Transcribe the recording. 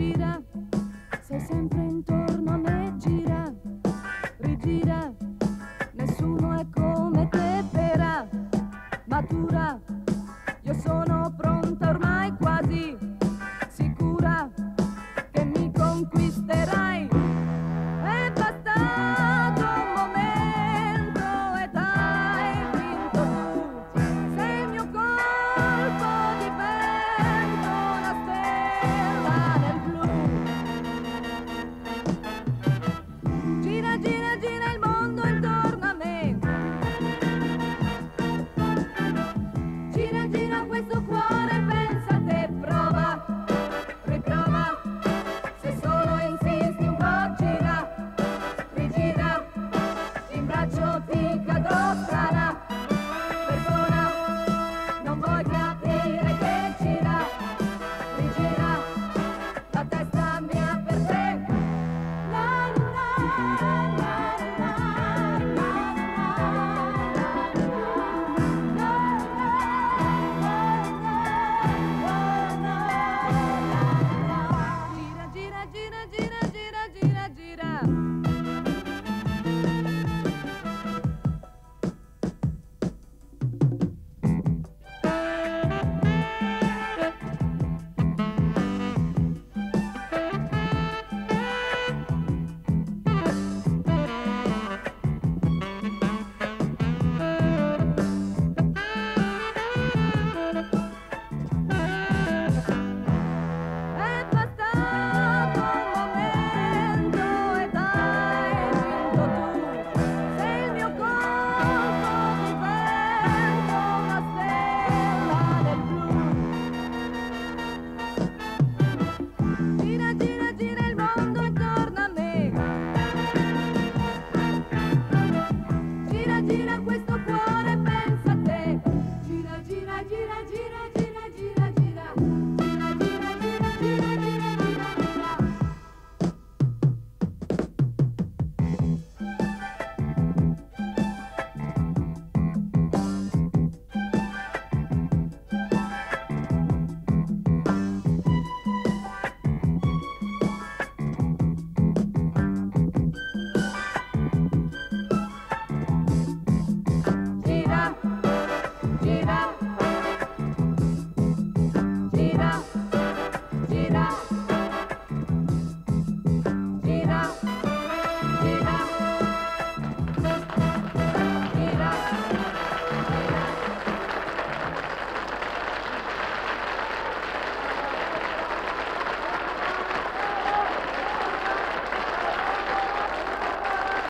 vida se enfrentó did I do?